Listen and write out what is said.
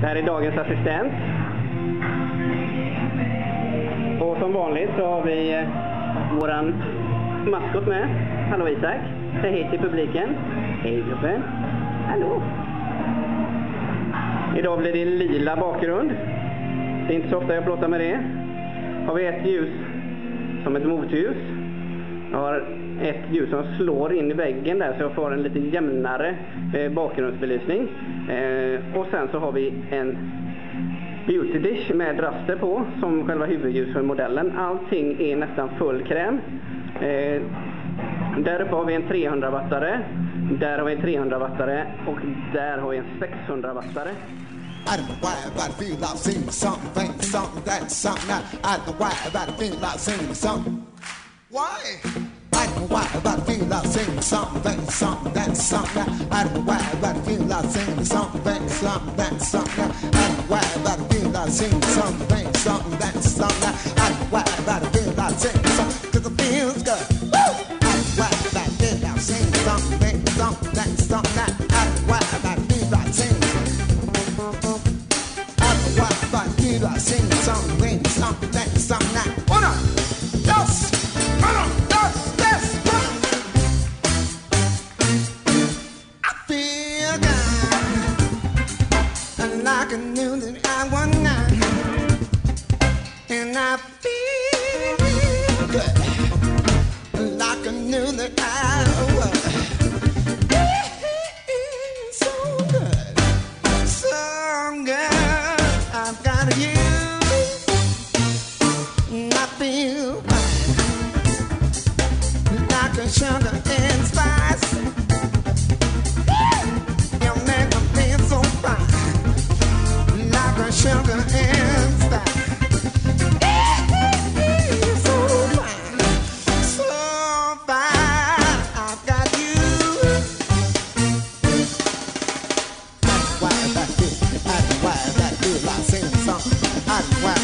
Det här är dagens assistent. Och som vanligt så har vi eh, våran maskot med. Hallå Isak. Säg hej till publiken. Hej gubben. Hallå. Idag blir det lila bakgrund. Det är inte så ofta jag plåtar med det. Har vi ett ljus som ett motljus. Jag har ett ljus som slår in i väggen där så jag får en lite jämnare eh, bakgrundsbelysning. Eh, och sen så har vi en beauty dish med raster på som själva huvudljus för modellen. Allting är nästan full kräm. Eh, där uppe har vi en 300 wattare. Där har vi en 300 wattare och där har vi en 600 wattare. I don't Why? I don't know why, but I feel like singing something, something, something. I don't know why, but I feel like singing something, something, something. I don't something, something, something. I don't know why, but I feel like singing something, cause it feels good. I don't why, but I feel like singing something, something, something. I don't know why, but I feel like singing. I don't know why, but I feel like something, something. I feel good, like I knew that I. It's so good, so good. I've got you, I feel like a. back there. And why that girl I sing song. And why